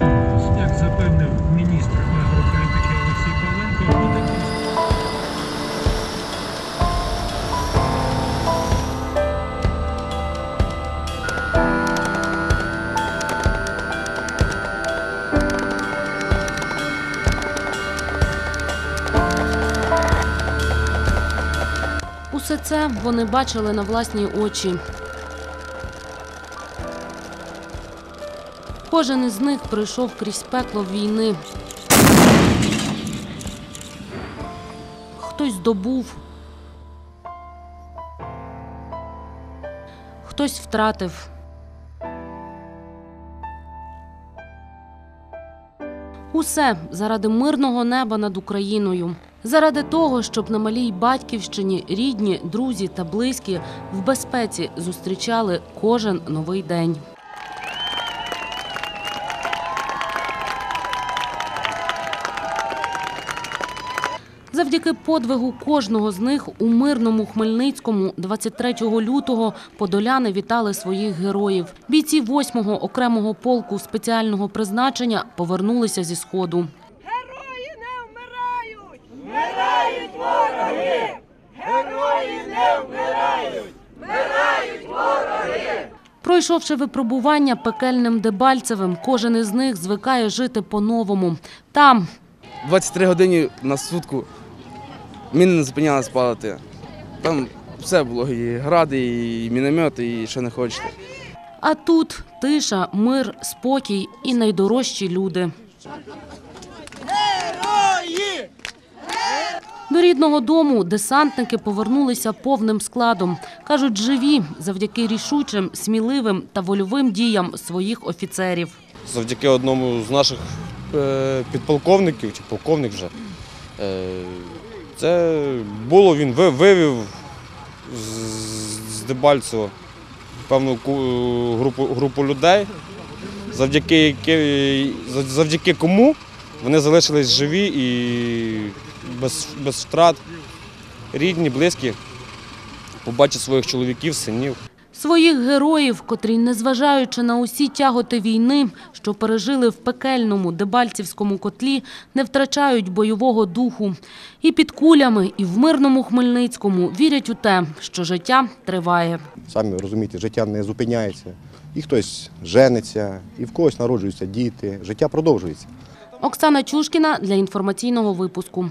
Як запевнив міністр агрополітики Олексій Усе це вони бачили на власні очі. Кожен із них пройшов крізь пекло війни. Хтось здобув, хтось втратив. Усе заради мирного неба над Україною, заради того, щоб на малій батьківщині рідні, друзі та близькі в безпеці зустрічали кожен новий день. Завдяки подвигу кожного з них у мирному Хмельницькому 23 лютого подоляни вітали своїх героїв. Бійці 8-го окремого полку спеціального призначення повернулися зі сходу. Герої не вмирають! Вмирають вороги! Герої не вмирають! Вмирають вороги! Пройшовши випробування пекельним Дебальцевим, кожен із них звикає жити по-новому. Там 23 години на сутку міни не зупинялися падати. Там все було, і гради, і міномети, і що не хочете. А тут тиша, мир, спокій і найдорожчі люди. До рідного дому десантники повернулися повним складом. Кажуть, живі завдяки рішучим, сміливим та вольовим діям своїх офіцерів. завдяки одному з наших підполковників чи полковник вже. е, Це було, він вивів з- Дебальцева певну групу, групу людей, завдяки, завдяки кому вони залишились живі і без, без втрат. Рідні, близькі, побачать своїх чоловіків, синів. Своїх героїв, котрі, незважаючи на усі тяготи війни, що пережили в пекельному Дебальцівському котлі, не втрачають бойового духу. І під кулями, і в мирному Хмельницькому вірять у те, що життя триває. Самі розумієте, життя не зупиняється. І хтось жениться, і в когось народжуються діти. Життя продовжується. Оксана Чушкіна для інформаційного випуску.